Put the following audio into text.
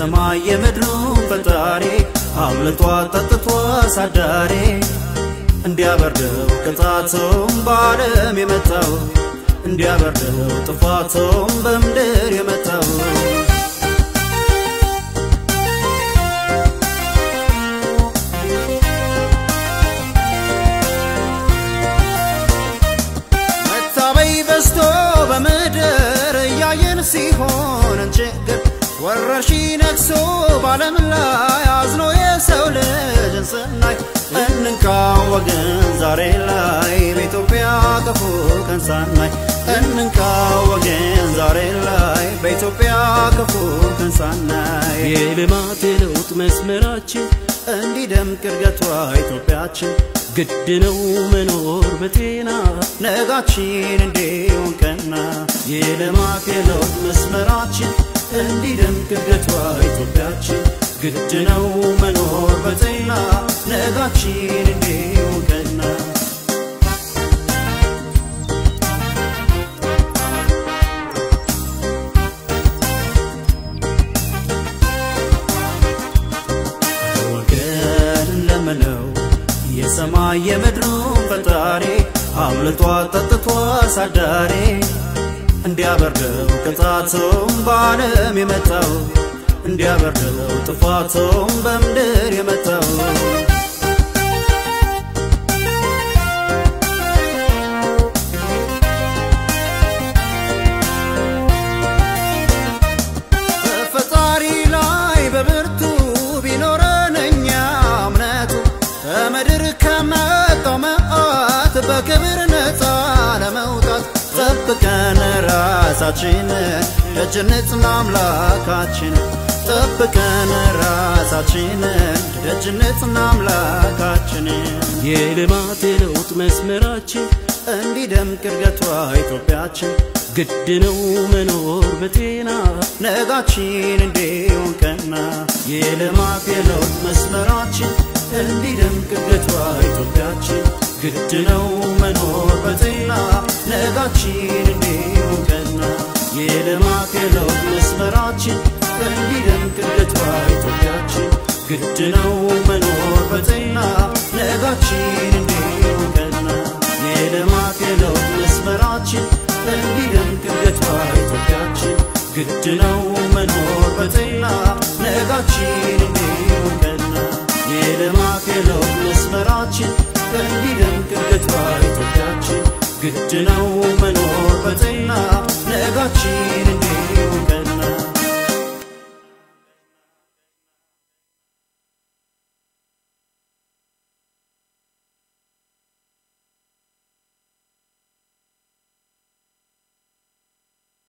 የሰማይ የምድሩ ፈጣሪ አብልቷ ጠጥቷ አሳዳሪ እንዲያበርደው ቅጣቱም በዓለም የመጣው እንዲያበርደው ጥፋቱም በምድር የመጣው መታበይ በዝቶ በምድር እያየን ችግር ወረርሽኝ ነግሶ በዓለም ላይ አዝኖ የሰው ልጅን ስናይ እንንካ ወገን ዛሬ ላይ በኢትዮጵያ ክፉ ቀን ሳናይ። እንንካ ወገን ዛሬ ላይ በኢትዮጵያ ክፉ ቀን ሳናይ። የልማት የለውጥ መስመራችን እንዲደምቅ እድገቷ ኢትዮጵያችን ግድ ነው መኖር በጤና። ነጋችን እንዲሆን ቀና። የልማት የለውጥ መስመራችን እንዲደምቅ እድገቷ ኢትዮጵያችን ግድ ነው መኖር በጤና ነጋችን እንዲሆን ቀና ለምነው የሰማይ የምድሩ ፈጣሪ አምልጧ ጠጥቷ አሳዳሪ እንዲያበርደው ቅጣቱም በዓለም የመጣው እንዲያበርደው ጥፋቱም በምድር የመጣው። በክብር ነፃ ለመውጣት ጠብቀን ራሳችንን ደጅነትና አምላካችን ጠብቀን ራሳችንን ደጅነትና አምላካችንን የልማት የለውጥ መስመራችን እንዲደምቅ እድገቷ ኢትዮጵያችን። ግድ ነው መኖር በጤና። ነጋችን እንዲሆን ቀና። የልማት የለውጥ መስመራችን እንዲደምቅ እድገቷ ኢትዮጵያችን። ግድ ነው መኖር በጤና። ነጋችን የልማት የለውጥ መስመራችን እንዲደምቅ እድገቷ ኢትዮጵያችን ግድ ነው መኖር በጤና ነጋችን እንዲሆን ቀና። የልማት የለውጥ መስመራችን እንዲደምቅ እድገቷ ኢትዮጵያችን ግድ ነው መኖር በጤና ነጋችን እንዲሆን ቀና። የልማት የለውጥ መስመራችን እንዲደምቅ እድገቷ ኢትዮጵያችን ግድ ነው